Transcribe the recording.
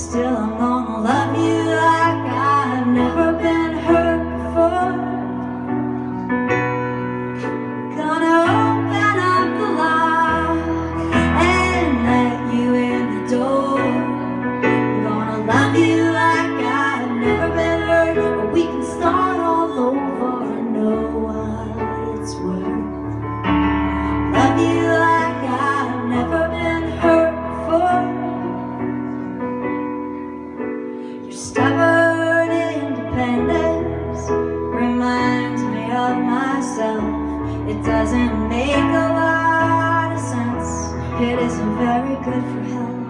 Still I'm gonna love you like I've never been. It doesn't make a lot of sense. It isn't very good for health.